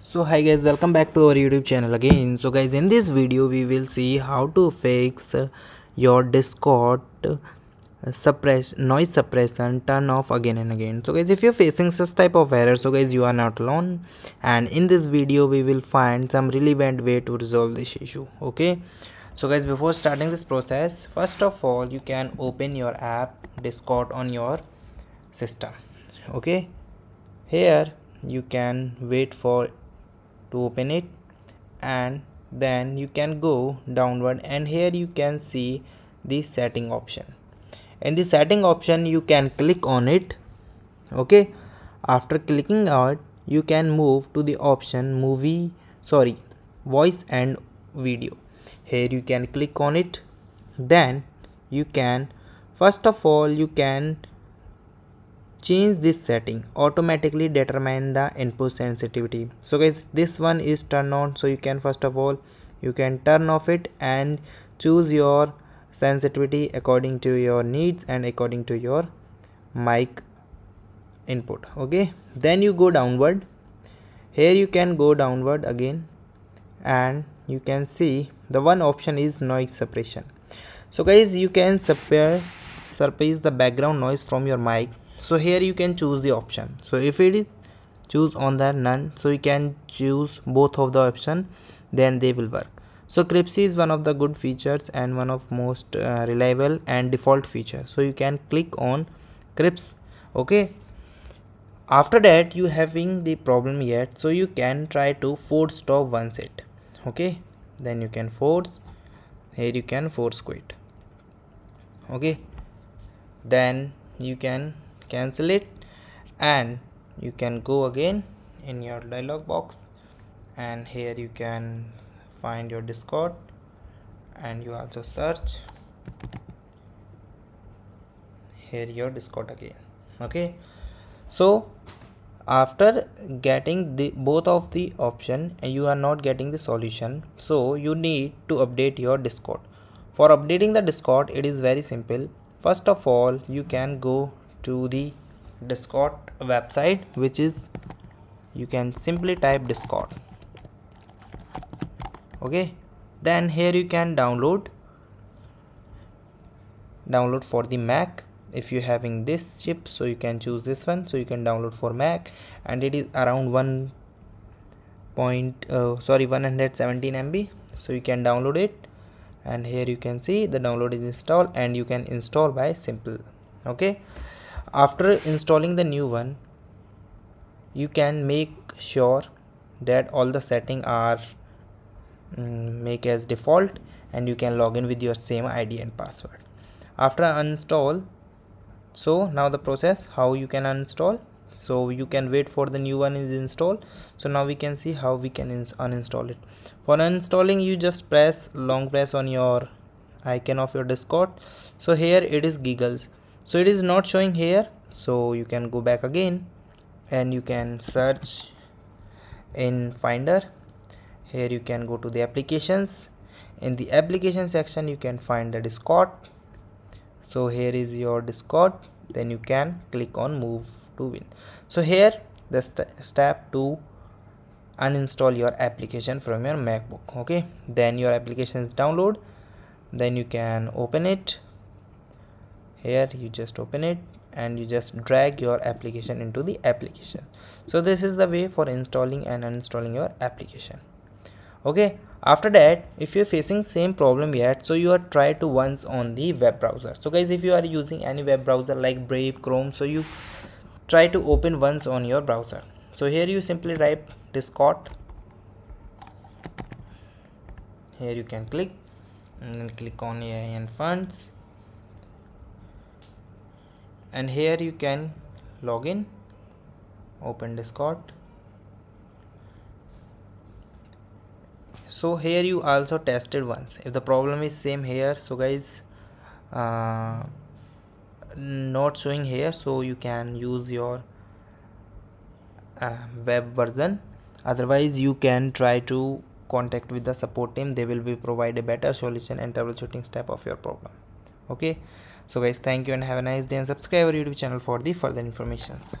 so hi guys welcome back to our youtube channel again. So guys in this video we will see how to fix your discord suppress noise suppression turn off again and again. So guys if you're facing such type of error so guys you are not alone. And in this video we will find some relevant way to resolve this issue okay? So guys before starting this process first of all you can open your app discord on your system okay? Here you can wait for to open it and then you can go downward and here you can see the setting option. In the setting option you can click on it okay? After clicking on you can move to the option movie sorry voice and video. Here you can click on it. Then you can first of all you can change this setting automatically determine the input sensitivity. So guys this one is turned on. So you can first of all you can turn off it and choose your sensitivity according to your needs and according to your mic input okay? Then you go downward. Here you can go downward again and you can see the one option is noise suppression. So guys you can suppress suppress the background noise from your mic. So here you can choose the option. So if it is choose on the none so you can choose both of the option then they will work. So Cripsy is one of the good features and one of most uh, reliable and default feature. So you can click on Krisp okay? After that you having the problem yet so you can try to force stop one set okay? Then you can force here you can force quit okay then you can cancel it and you can go again in your dialog box. And here you can find your discord and you also search here your discord again. Okay? So after getting the both of the option and you are not getting the solution so you need to update your discord. For updating the discord it is very simple first of all you can go to the discord website which is you can simply type discord. Okay? Then here you can download download for the mac. If you're having this chip so you can choose this one. So you can download for mac and it is around one point uh, sorry 117 mb so you can download it and here you can see the download is installed and you can install by simple. Okay? After installing the new one you can make sure that all the setting are um, make as default and you can log in with your same id and password. After uninstall so now the process how you can uninstall so you can wait for the new one is installed. So now we can see how we can uninstall it. For uninstalling you just press long press on your icon of your discord. So here it is giggles. So it is not showing here. So you can go back again and you can search in finder. Here you can go to the applications. In the application section you can find the discord so here is your discord. Then you can click on move to win. So here the st step to uninstall your application from your macbook okay? Then your application is download. Then you can open it. Here you just open it and you just drag your application into the application. So this is the way for installing and uninstalling your application okay after that if you're facing same problem yet so you are try to once on the web browser. So guys if you are using any web browser like brave chrome so you try to open once on your browser. So here you simply type discord. Here you can click and then click on AI and funds. And here you can log in open discord so here you also tested once. If the problem is same here so guys uh, not showing here so you can use your uh, web version. Otherwise you can try to contact with the support team. They will be provide a better solution and troubleshooting step of your problem. Okay? So guys thank you and have a nice day and subscribe our youtube channel for the further informations